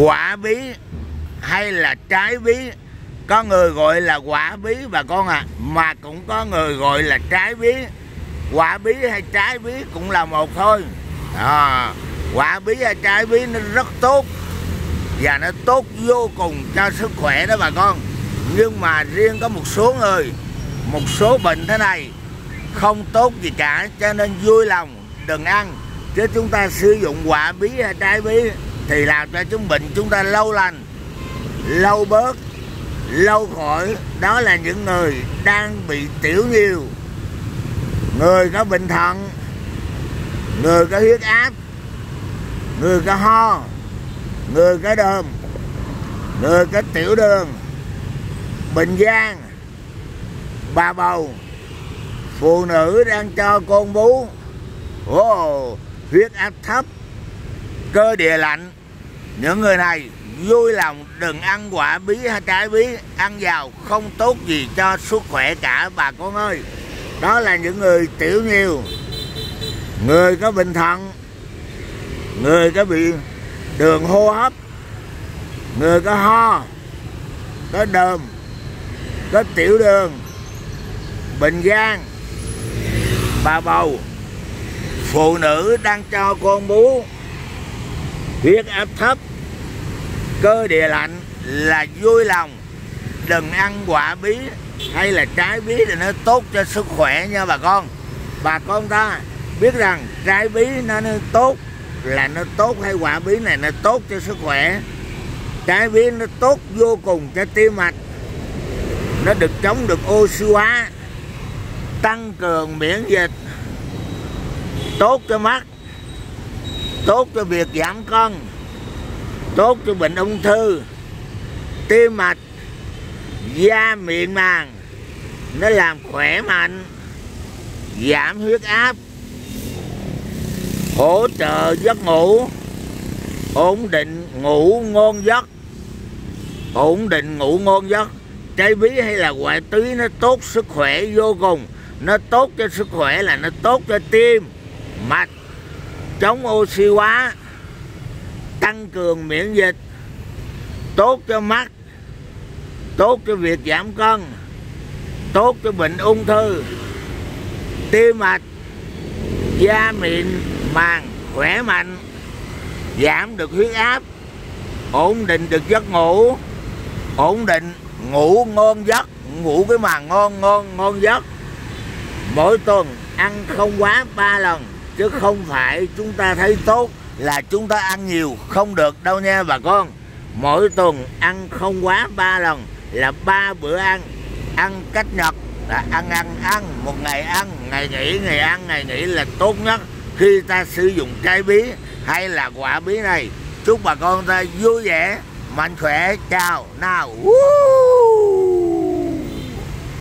quả bí hay là trái bí có người gọi là quả bí bà con à mà cũng có người gọi là trái bí quả bí hay trái bí cũng là một thôi. À, quả bí hay trái bí nó rất tốt và nó tốt vô cùng cho sức khỏe đó bà con. Nhưng mà riêng có một số người một số bệnh thế này không tốt gì cả cho nên vui lòng đừng ăn. Chứ chúng ta sử dụng quả bí hay trái bí thì làm cho chúng bệnh chúng ta lâu lành lâu bớt lâu khỏi. Đó là những người đang bị tiểu nhiều. Người có bệnh thận người có huyết áp người có ho người có đờm người có tiểu đường bệnh gan bà bầu. Phụ nữ đang cho con bú. Oh, huyết áp thấp cơ địa lạnh. Những người này vui lòng đừng ăn quả bí hay trái bí, ăn vào không tốt gì cho sức khỏe cả bà con ơi. Đó là những người tiểu nhiều. Người có bệnh thận, người có bị đường hô hấp, người có ho, có đờm, có tiểu đường, bệnh gan, bà bầu. Phụ nữ đang cho con bú huyết áp thấp. Cơ địa lạnh là vui lòng. Đừng ăn quả bí hay là trái bí thì nó tốt cho sức khỏe nha bà con. Bà con ta biết rằng trái bí nó, nó tốt là nó tốt hay quả bí này nó tốt cho sức khỏe. Trái bí nó tốt vô cùng cho tim mạch. Nó được chống được oxy hóa tăng cường miễn dịch tốt cho mắt tốt cho việc giảm cân. Tốt cho bệnh ung thư. Tim mạch, da miệng màng. Nó làm khỏe mạnh. Giảm huyết áp. Hỗ trợ giấc ngủ. Ổn định ngủ ngon giấc. Ổn định ngủ ngon giấc. Trái bí hay là quả túy nó tốt sức khỏe vô cùng. Nó tốt cho sức khỏe là nó tốt cho tim, mạch chống oxy hóa, tăng cường miễn dịch, tốt cho mắt, tốt cho việc giảm cân, tốt cho bệnh ung thư tim mạch, da miệng màng, khỏe mạnh, giảm được huyết áp, ổn định được giấc ngủ, ổn định ngủ ngon giấc, ngủ cái màng ngon ngon ngon giấc. Mỗi tuần ăn không quá ba lần chứ không phải chúng ta thấy tốt là chúng ta ăn nhiều không được đâu nha bà con. Mỗi tuần ăn không quá ba lần là ba bữa ăn. Ăn cách nhật là ăn ăn ăn. Một ngày ăn, ngày nghỉ, ngày ăn, ngày nghỉ là tốt nhất. Khi ta sử dụng trái bí hay là quả bí này, chúc bà con ta vui vẻ, mạnh khỏe, chào, nào.